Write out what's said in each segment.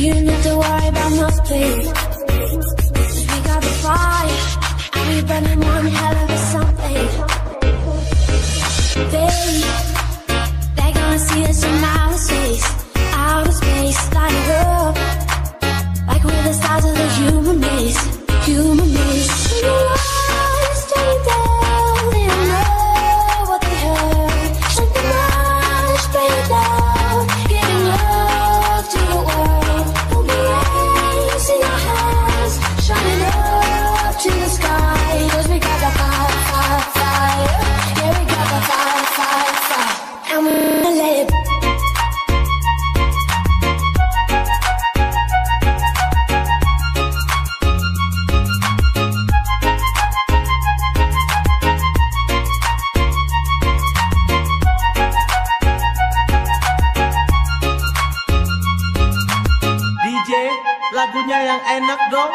You don't need to worry about nothing. We got the fire. And we burning one hell of a something. Baby, they're gonna see us lagunya yang enak dong.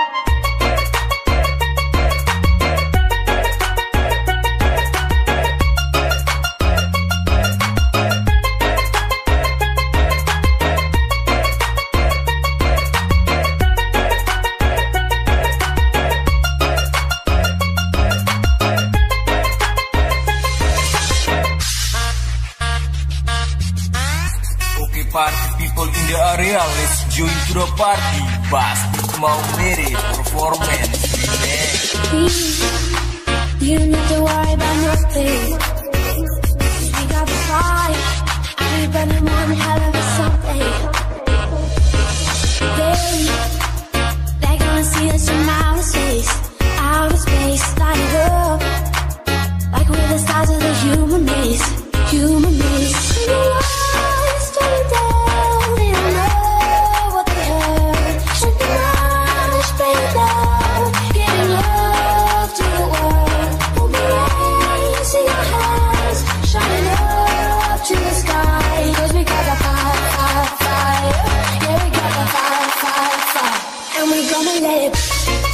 Party people in the area, let's join to the party. Bas, mau mirip performance. Yeah. You need to worry about nothing. Cause we got the vibe. Everybody want hell of something. Babe, they're gonna see us from outer space. Outer space, light up. Like we're the stars of the human race. Human race. come and come and let it.